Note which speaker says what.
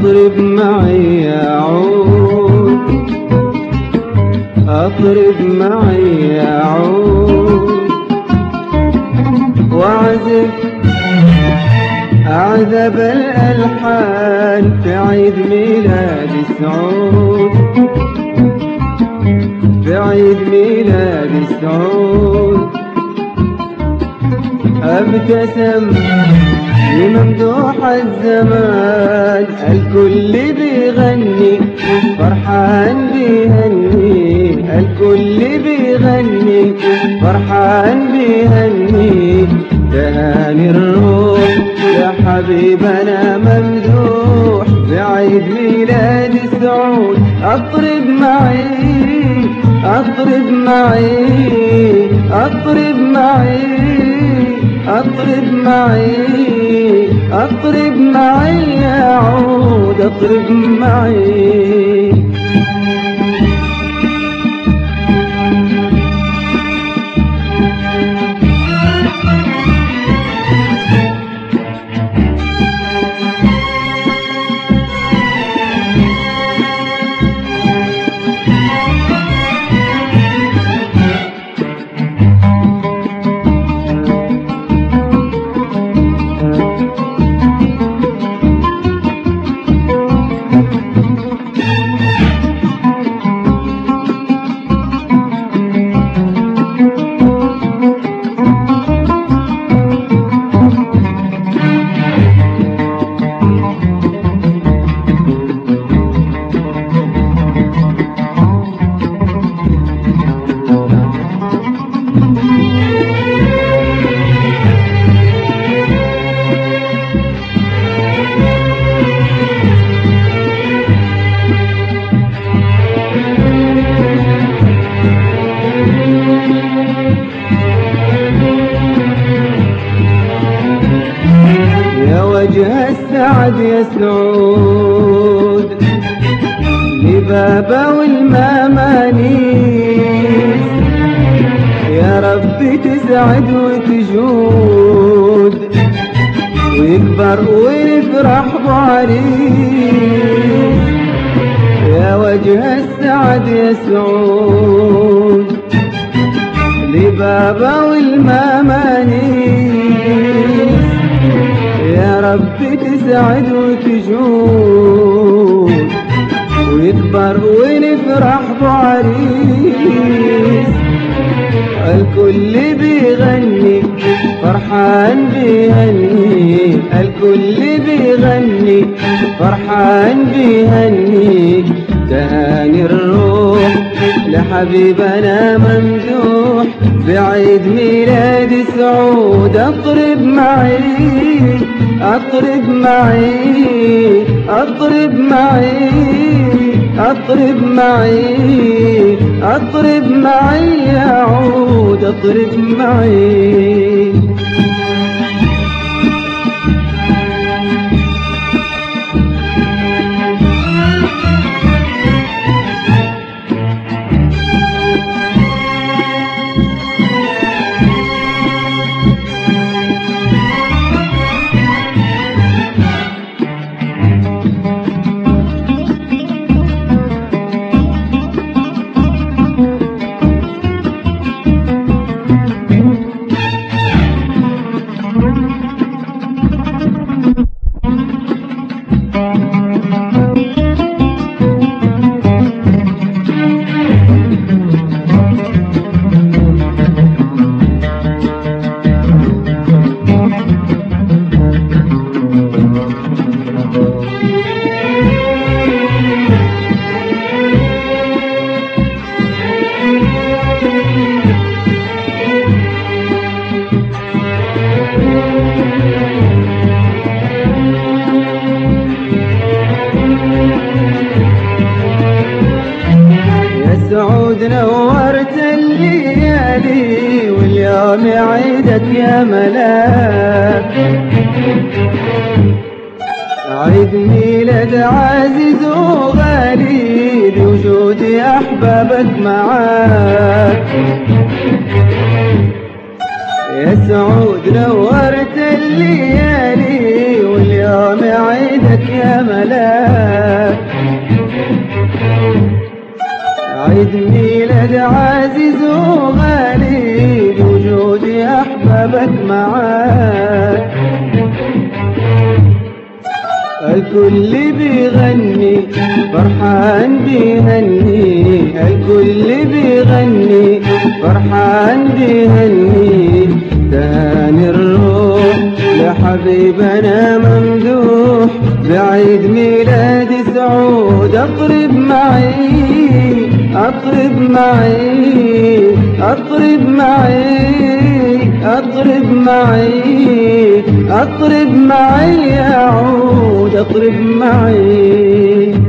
Speaker 1: أطرب معي يا عود. أطرب معي يا عود. واعزف أعذب الألحان في عيد ميلاد سعود. في عيد ميلاد سعود. أبتسم لممدوح الزمان الكل بيغني فرحان بيهني الكل بيغني فرحان بيهني. تهاني الروح يا حبيبنا ممدوح بعيد ميلاد سعود أطرب معي أطرب معي أطرب معي. اطرب معي اطرب معي يا عود اطرب معي. وجه السعد يا سعود لبابا والمامانيس يا ربي تسعد وتجود ويكبر ويفرح بعريس يا وجه السعد يا سعود لبابا والمامانيس ربي تسعد وتجود ويكبر ونفرح بعريس. الكل بيغني فرحان بيهني. الكل بيغني فرحان بيهني. تهاني الروح لحبيبنا ممدوح. بعيد ميلاد سعود اطرب معي. اطرب معي اطرب معي اطرب معي اطرب معي يا عود اطرب معي. عيدك يا ملاك. عيد ميلاد عزيز وغالي لوجود أحبابك معاك. يا سعود نورت الليالي واليوم عيدك يا ملاك. لك عيد ميلاد عزيز وغالي أحبابك معاك. الكل بيغني فرحان بيهني. الكل بيغني فرحان بيهني. تهاني الروح لحبيبنا ممدوح. بعيد ميلاد سعود اطرب معي اطرب معي اطرب معي. اطرب معي اطرب معي اعود اطرب معي.